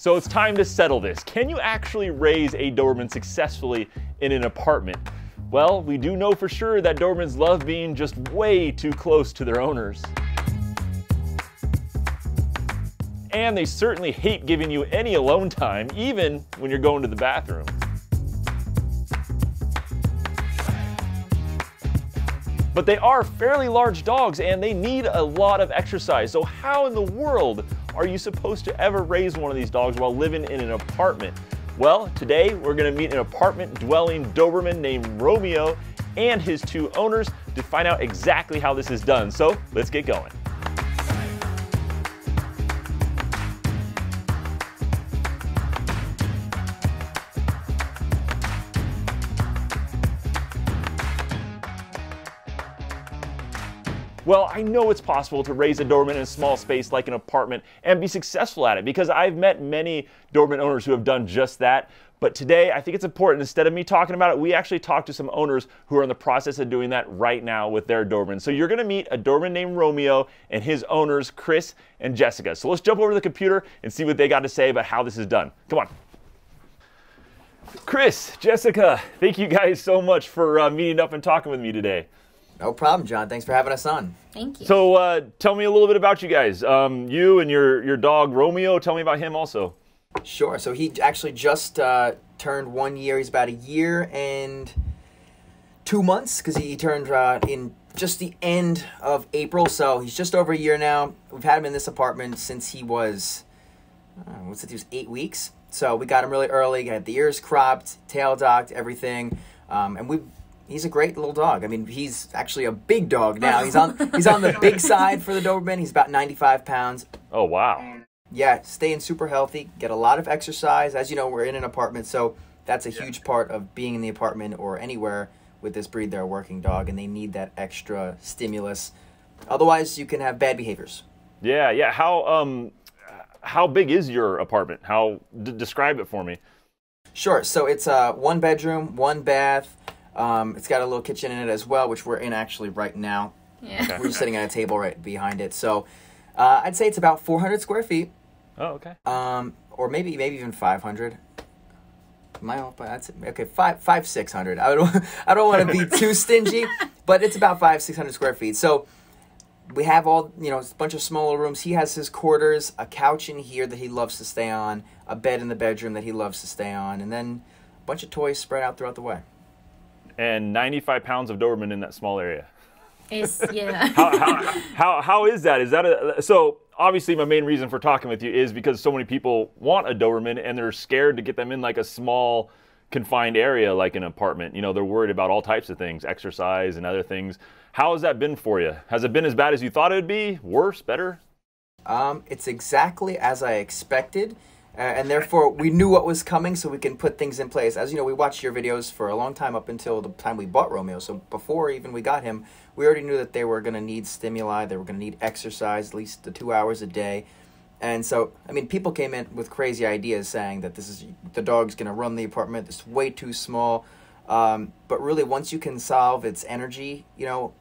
So it's time to settle this. Can you actually raise a Doberman successfully in an apartment? Well, we do know for sure that Dobermans love being just way too close to their owners. And they certainly hate giving you any alone time, even when you're going to the bathroom. But they are fairly large dogs and they need a lot of exercise. So how in the world are you supposed to ever raise one of these dogs while living in an apartment? Well, today we're gonna meet an apartment dwelling Doberman named Romeo and his two owners to find out exactly how this is done. So let's get going. Well, I know it's possible to raise a Doberman in a small space like an apartment and be successful at it because I've met many Doberman owners who have done just that. But today, I think it's important, instead of me talking about it, we actually talk to some owners who are in the process of doing that right now with their Doberman. So you're gonna meet a Doberman named Romeo and his owners, Chris and Jessica. So let's jump over to the computer and see what they got to say about how this is done. Come on. Chris, Jessica, thank you guys so much for uh, meeting up and talking with me today. No problem, John. Thanks for having us on. Thank you. So uh, tell me a little bit about you guys. Um, you and your your dog Romeo. Tell me about him also. Sure. So he actually just uh, turned one year. He's about a year and two months because he turned uh, in just the end of April. So he's just over a year now. We've had him in this apartment since he was, uh, what's it? He was eight weeks. So we got him really early. Got the ears cropped, tail docked, everything, um, and we've he's a great little dog. I mean, he's actually a big dog now. He's on he's on the big side for the Doberman. He's about 95 pounds. Oh wow. Yeah, staying super healthy, get a lot of exercise. As you know, we're in an apartment, so that's a huge part of being in the apartment or anywhere with this breed. They're a working dog, and they need that extra stimulus. Otherwise, you can have bad behaviors. Yeah, yeah. How um, how big is your apartment? How d- describe it for me? Sure. So it's uh, one bedroom, one bath. Um, it's got a little kitchen in it as well, which we're in actually right now. yeah. We're just sitting at a table right behind it. So uh, I'd say it's about 400 square feet, Oh, okay. um, or maybe maybe even 500. Am I off by that's okay five five six hundred. I don't I don't want to be too stingy, but it's about five six hundred square feet. So we have all you know a bunch of smaller rooms. He has his quarters, a couch in here that he loves to stay on, a bed in the bedroom that he loves to stay on, and then a bunch of toys spread out throughout the way. And 95 pounds of Doberman in that small area. It's, yeah. How, how, how, how is that? Is that a so? Obviously, my main reason for talking with you is because so many people want a Doberman and they're scared to get them in like a small, confined area like an apartment. You know, they're worried about all types of things, exercise and other things. How has that been for you? Has it been as bad as you thought it would be? Worse? Better? Um, it's exactly as I expected, uh, and therefore we knew what was coming, so we can put things in place. As you know, we watched your videos for a long time up until the time we bought Romeo. So before even we got him, we already knew that they were going to need stimuli. They were going to need exercise, at least the two hours a day. And so, I mean, people came in with crazy ideas saying that this is the dog's going to run the apartment. It's way too small. Um, but really, once you can solve its energy, you know,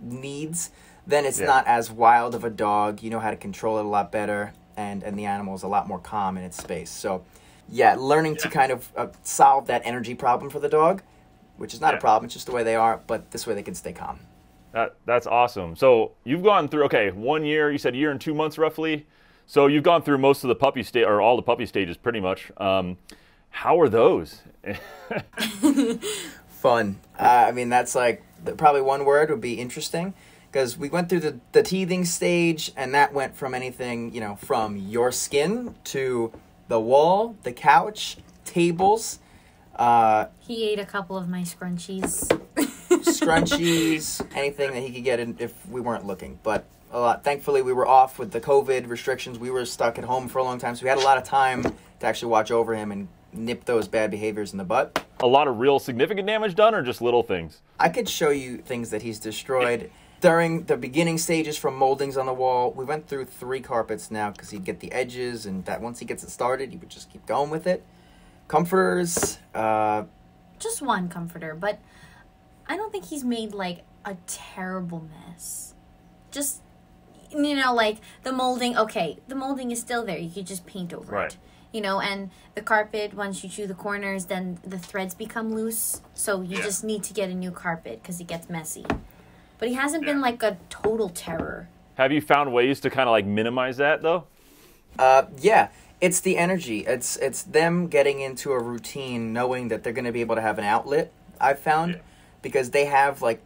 needs, then it's Yeah. not as wild of a dog. You know how to control it a lot better, and and the animal is a lot more calm in its space. So, yeah, learning to kind of uh, solve that energy problem for the dog, which is not Yeah. a problem. It's just the way they are. But this way they can stay calm. That that's awesome. So you've gone through okay, one year. You said a year and two months roughly. So you've gone through most of the puppy stage or all the puppy stages pretty much. Um, how are those? Fun. Uh, I mean, that's like probably one word would be interesting because we went through the, the teething stage, and that went from anything, you know, from your skin to the wall, the couch, tables, uh, He ate a couple of my scrunchies. scrunchies, anything that he could get in if we weren't looking. But a lot. Thankfully, we were off with the COVID restrictions. We were stuck at home for a long time, so we had a lot of time to actually watch over him and nip those bad behaviors in the butt. a lot of real significant damage done, or just little things? I could show you things that he's destroyed during the beginning stages from moldings on the wall. We went through three carpets now because he'd get the edges, and that once he gets it started, he would just keep going with it. Comforters, uh, Just one comforter, but I don't think he's made like a terrible mess. Just you know, like the molding. Okay, the molding is still there. You could just paint over Right. it. You know, and the carpet. Once you chew the corners, then the threads become loose. So you Yeah. just need to get a new carpet because it gets messy. But he hasn't been like a total terror. Have you found ways to kind of like minimize that though? Uh, yeah, it's the energy. It's it's them getting into a routine, knowing that they're going to be able to have an outlet. I've found Yeah. because they have like,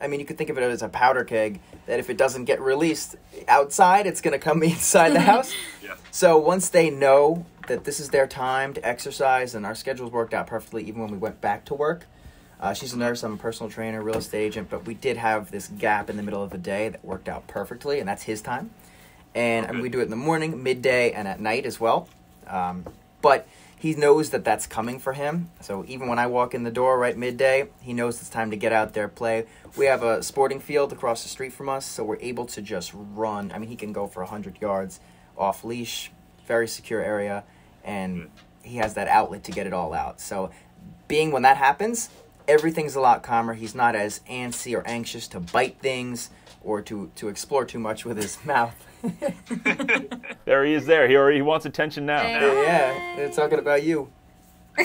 I mean, you could think of it as a powder keg that if it doesn't get released outside, it's going to come inside the house. Yeah. So once they know that this is their time to exercise, and our schedules worked out perfectly, even when we went back to work. Uh, she's a nurse. I'm a personal trainer, real estate agent, but we did have this gap in the middle of the day that worked out perfectly, and that's his time. And, we do it in the morning, midday, and at night as well. Um, but he knows that that's coming for him. So even when I walk in the door right midday, he knows it's time to get out there play. We have a sporting field across the street from us, so we're able to just run. I mean, he can go for 100 yards off leash, very secure area, and he has that outlet to get it all out. So being when that happens, everything's a lot calmer. He's not as antsy or anxious to bite things or to, to explore too much with his mouth. There he is. There he already he wants attention now. Hey. yeah, they're talking about you.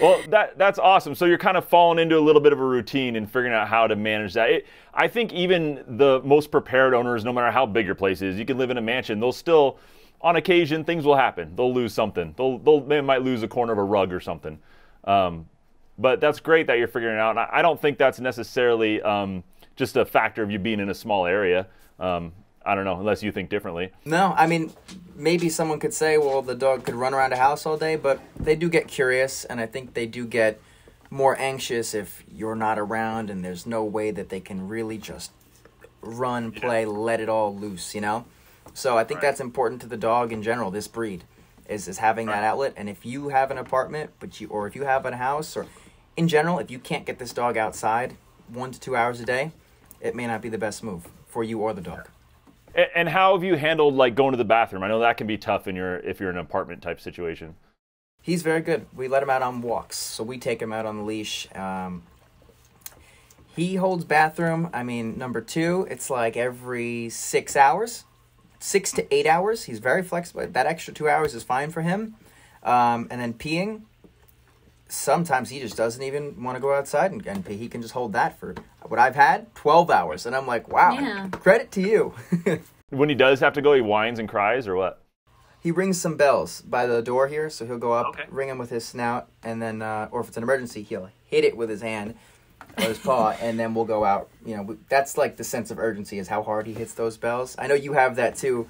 well, that that's awesome. So you're kind of falling into a little bit of a routine and figuring out how to manage that. It, I think even the most prepared owners, no matter how big your place is, you can live in a mansion. They'll still, on occasion, things will happen. They'll lose something. They'll, they'll they might lose a corner of a rug or something. Um, but that's great that you're figuring it out. And I, don't think that's necessarily um, just a factor of you being in a small area. Um, I don't know, unless you think differently. No, I mean, maybe someone could say, well, the dog could run around a house all day, but they do get curious, and I think they do get more anxious if you're not around and there's no way that they can really just run, play, let it all loose, you know? So I think Right. that's important to the dog in general, this breed, is, is having that outlet. And if you have an apartment, but you or if you have a house, or in general, if you can't get this dog outside one to two hours a day, it may not be the best move for you or the dog. And how have you handled like going to the bathroom? I know that can be tough in your if you're in an apartment type situation. He's very good. We let him out on walks, so we take him out on the leash. Um, he holds bathroom. I mean, number two, it's like every six hours, six to eight hours. He's very flexible. That extra two hours is fine for him. Um, and then peeing, sometimes he just doesn't even want to go outside and, and. He can just hold that for what I've had, twelve hours, and I'm like, wow, Yeah. credit to you. When he does have to go, he whines and cries or what? He rings some bells by the door here, so he'll go up, Okay. ring him with his snout, and then, uh, or if it's an emergency, he'll hit it with his hand or his paw, and then we'll go out. You know, we, that's like the sense of urgency is how hard he hits those bells. I know you have that too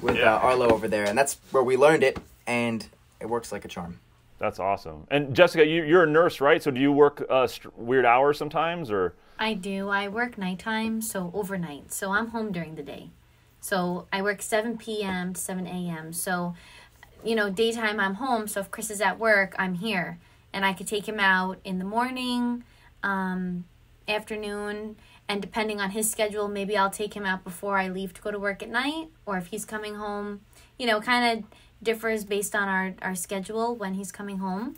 with Yeah. uh, Arlo over there, and that's where we learned it, and it works like a charm. That's awesome. And Jessica, you, you're a nurse, right? So do you work uh, weird hours sometimes, or I do. I work nighttime, so overnight. So I'm home during the day. So I work 7 p.m. to 7 a.m. So, you know, daytime I'm home. So if Chris is at work, I'm here. And I could take him out in the morning, um, afternoon, and depending on his schedule, maybe I'll take him out before I leave to go to work at night, or if he's coming home, you know, kind of differs based on our, our schedule when he's coming home.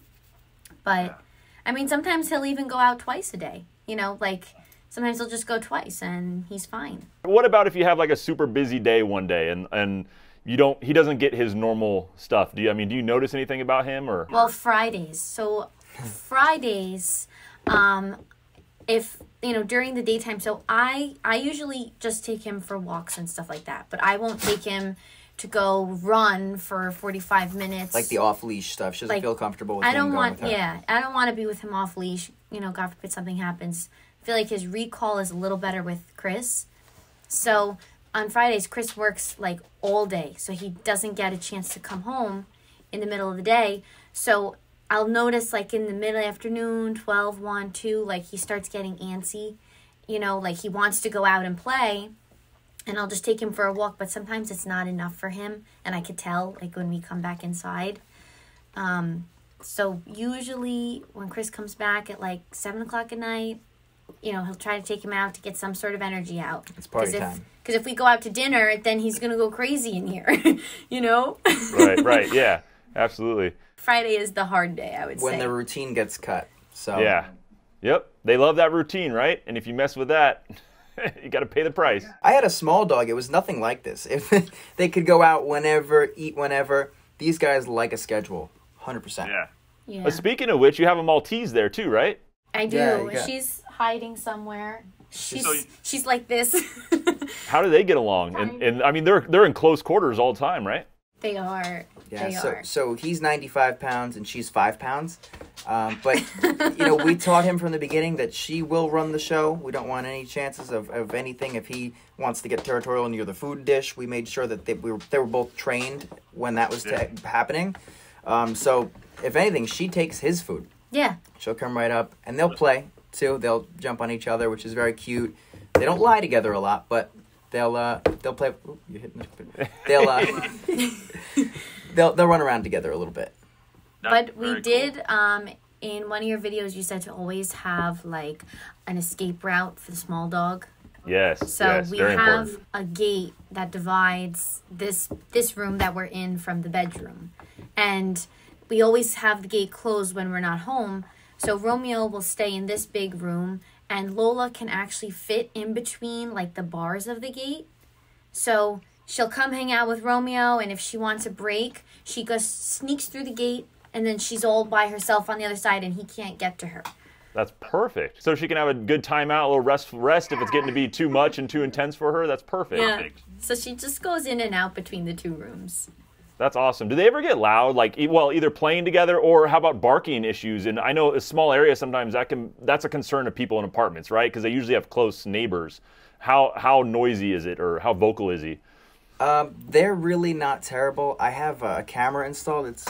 But I mean, sometimes he'll even go out twice a day. You know, like sometimes he'll just go twice and he's fine. what about if you have like a super busy day one day and and you don't he doesn't get his normal stuff? Do you I mean do you notice anything about him or Well, Fridays. So Fridays, um, if you know during the daytime. So I I usually just take him for walks and stuff like that. But I won't take him to go run for forty five minutes. Like the off leash stuff. She doesn't Like, feel comfortable with I don't want yeah, I don't want to be with him off leash. You know, God forbid something happens. I feel like his recall is a little better with Chris. So on Fridays, Chris works like all day, so he doesn't get a chance to come home in the middle of the day. So I'll notice like in the mid afternoon, 12, 1, 2, like he starts getting antsy. You know, like he wants to go out and play. And I'll just take him for a walk, but sometimes it's not enough for him. And I could tell, like when we come back inside. Um, so usually when Chris comes back at like seven o'clock at night, you know, he'll try to take him out to get some sort of energy out. It's party if, time. Because if we go out to dinner, then he's gonna go crazy in here. you know. Right, right, yeah. Absolutely. Friday is the hard day, I would When say. When the routine gets cut. So Yeah. Yep. They love that routine, right? And if you mess with that, you got to pay the price. I had a small dog. It was nothing like this. If they could go out whenever, eat whenever. These guys like a schedule, hundred percent. Yeah. But speaking of which, you have a Maltese there too, right? I do. Yeah, you got- She's hiding somewhere. She's So you- she's like this. How do they get along? And, and I mean, they're they're in close quarters all the time, right? they are. Yeah, they so so he's 95 pounds and she's 5 pounds. Um, but, you know, we taught him from the beginning that she will run the show. We don't want any chances of, of anything. If he wants to get territorial near the food dish, we made sure that they, we were, they were both trained when that was ta- happening. Um, so, if anything, she takes his food. Yeah. She'll come right up and they'll play too. They'll jump on each other, which is very cute. They don't lie together a lot, but they'll uh, they'll play. Ooh, you're hitting the- They'll uh, they'll they'll run around together a little bit. But we did um in one of your videos you said to always have like an escape route for the small dog. Yes. So yes, we very have important. a gate that divides this this room that we're in from the bedroom. And we always have the gate closed when we're not home. So Romeo will stay in this big room and Lola can actually fit in between like the bars of the gate. So she'll come hang out with Romeo and if she wants a break, she goes sneaks through the gate and then she's all by herself on the other side and he can't get to her. That's perfect. So she can have a good time out, a little rest. Rest if it's getting to be too much and too intense for her. That's perfect. Yeah. So she just goes in and out between the two rooms. That's awesome. Do they ever get loud? Like, e- well, either playing together or how about barking issues? And I know a small area sometimes that can that's a concern of people in apartments, right? Because they usually have close neighbors. How how noisy is it, or how vocal is he? Um, they're really not terrible. I have a camera installed. It's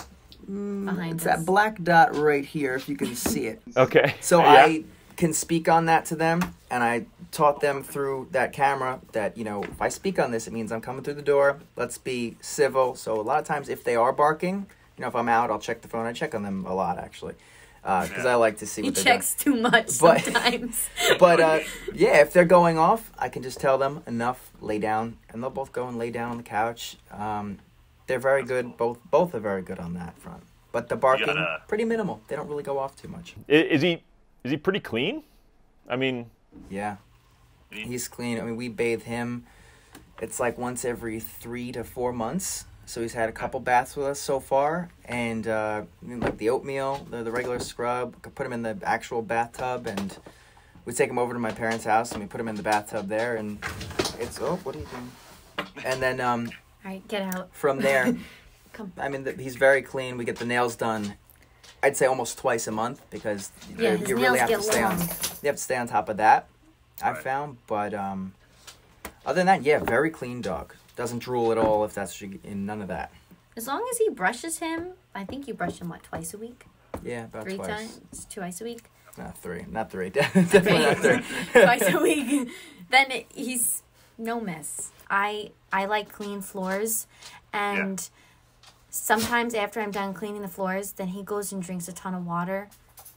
behind it's us. that black dot right here, if you can see it. Okay. So Yeah. I can speak on that to them, and I taught them through that camera that you know if I speak on this, it means I'm coming through the door. Let's be civil. So a lot of times, if they are barking, you know, if I'm out, I'll check the phone. I check on them a lot actually, because I like to see He what they're checks too much But- sometimes. But uh, yeah, if they're going off, I can just tell them enough, lay down, and they'll both go and lay down on the couch. Um, they're very good. Both both are very good on that front. But the barking, gotta- pretty minimal. They don't really go off too much. Is he is he pretty clean? I mean, Yeah. He's clean. I mean, we bathe him. It's like once every three to four months. So he's had a couple baths with us so far, and uh, like the oatmeal, the, the regular scrub. Could put him in the actual bathtub, and we take him over to my parents' house, and we put him in the bathtub there, and it's oh, what are you doing? And then um, All right, get out. from there, Come. I mean, the, he's very clean. We get the nails done. I'd say almost twice a month because Yeah, you, you really have to get stay on. You have to stay on top of that. I Right. found, but um, other than that, yeah, very clean dog. Doesn't drool at all. If that's in none of that. As long as he brushes him, I think you brush him what twice a week, Yeah, about three twice. times, twice a week, Not three. Not three. Definitely not three. twice a week. Then it, he's no mess. I I like clean floors, and sometimes after I'm done cleaning the floors, then he goes and drinks a ton of water,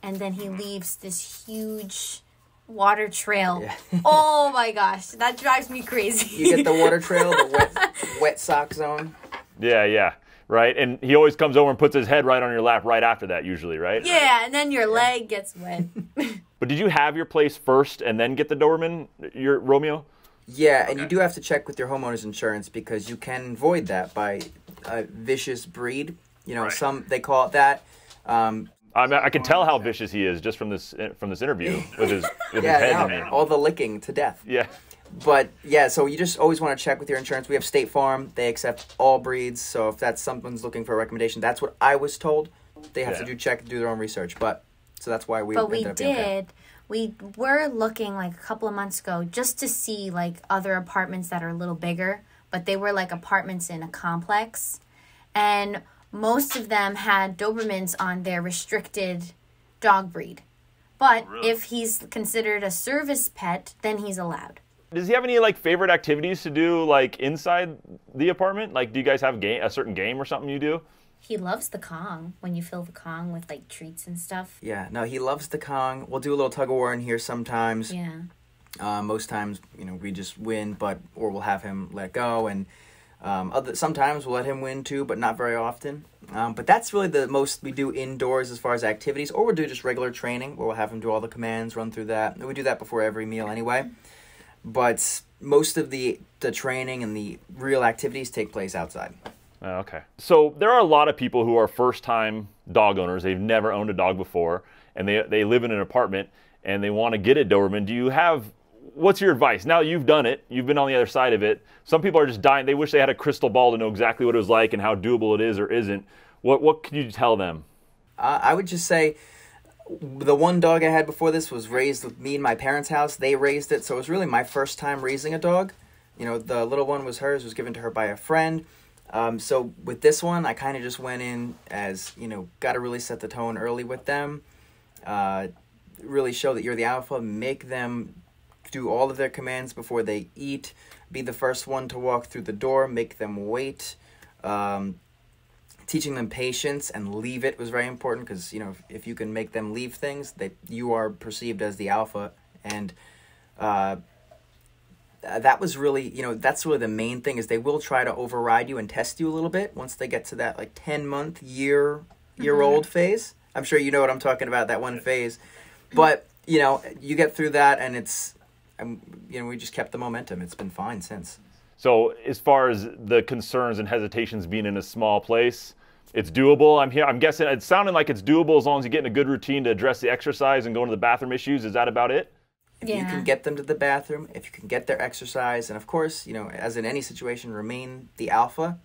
and then he leaves this huge water trail. Yeah. oh my gosh, that drives me crazy. You get the water trail, the wet, wet sock zone. yeah, yeah, right. And he always comes over and puts his head right on your lap right after that, usually, right? Yeah, and then your leg gets wet. But did you have your place first and then get the Doberman, your Romeo? Yeah, and you do have to check with your homeowner's insurance because you can void that by a vicious breed. You know, Right. some they call it that. Um, I, mean, I can tell how vicious he is just from this eh, from this interview with his with yeah, his head. no, I all the licking to death. Yeah. But yeah, so you just always want to check with your insurance. We have State Farm; they accept all breeds. So if that's someone's looking for a recommendation, that's what I was told. They have to do check, do their own research. But so that's why we. but we ended up being okay. did we were looking like a couple of months ago just to see like other apartments that are a little bigger but they were like apartments in a complex and most of them had dobermans on their restricted dog breed but Really? if he's considered a service pet then he's allowed Does he have any like favorite activities to do like inside the apartment? Like, do you guys have game a certain game or something you do? he loves the kong when you fill the kong with like treats and stuff Yeah, no, he loves the Kong. We'll do a little tug of war in here sometimes. yeah Uh, most times, you know, we just win, but or we'll have him let go, and um, other sometimes we'll let him win too, but not very often. Um, but that's really the most we do indoors as far as activities, or we'll do just regular training where we'll have him do all the commands, run through that. We do that before every meal anyway. but most of the the training and the real activities take place outside. Oh, okay. So there are a lot of people who are first time dog owners. They've never owned a dog before and they, they live in an apartment and they want to get a Doberman. Do you have, what's your advice? Now you've done it, you've been on the other side of it. Some people are just dying. They wish they had a crystal ball to know exactly what it was like and how doable it is or isn't. What, what can you tell them? Uh, I would just say the one dog I had before this was raised with me in my parents' house. They raised it, so it was really my first time raising a dog. You know, the little one was hers, was given to her by a friend. Um, so with this one, I kind of just went in as you know, got to really set the tone early with them. Uh, really show that you're the alpha. Make them do all of their commands before they eat. Be the first one to walk through the door. Make them wait. Um, teaching them patience and leave it was very important because you know if, if, you can make them leave things that you are perceived as the alpha and uh, that was really you know that's really the main thing is they will try to override you and test you a little bit once they get to that like 10 month year year old phase i'm sure you know what i'm talking about that one phase but you know you get through that and it's um, you know we just kept the momentum it's been fine since so as far as the concerns and hesitations being in a small place it's doable i'm here i'm guessing it's sounding like it's doable as long as you get in a good routine to address the exercise and going to the bathroom issues is that about it if yeah. you can get them to the bathroom, if you can get their exercise, and of course, you know, as in any situation, remain the alpha,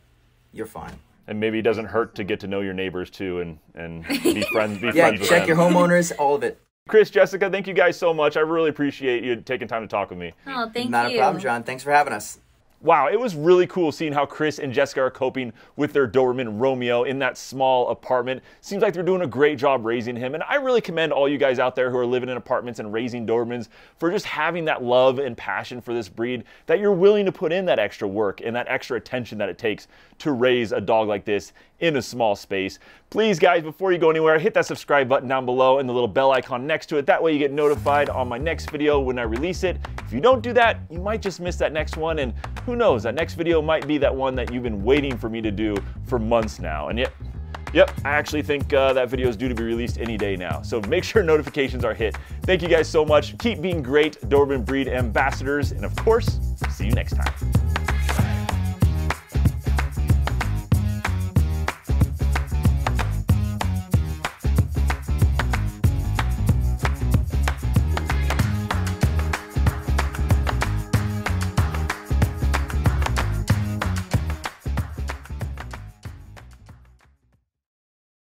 you're fine. And maybe it doesn't hurt to get to know your neighbors too, and and be friends. Be yeah, friends with check your homeowners, all of it. Chris, Jessica, thank you guys so much. I really appreciate you taking time to talk with me. Oh, thank Not you. Not a problem, John. Thanks for having us wow, it was really cool seeing how Chris and Jessica are coping with their Doberman Romeo in that small apartment. Seems like they're doing a great job raising him. And I really commend all you guys out there who are living in apartments and raising Dobermans for just having that love and passion for this breed, that you're willing to put in that extra work and that extra attention that it takes to raise a dog like this in a small space. Please, guys, before you go anywhere, hit that subscribe button down below and the little bell icon next to it. That way you get notified on my next video when I release it. If you don't do that, you might just miss that next one. And who knows, that next video might be that one that you've been waiting for me to do for months now. And yet, Yep, I actually think uh, that video is due to be released any day now. So make sure notifications are hit. Thank you guys so much. Keep being great Doberman breed ambassadors. And of course, see you next time.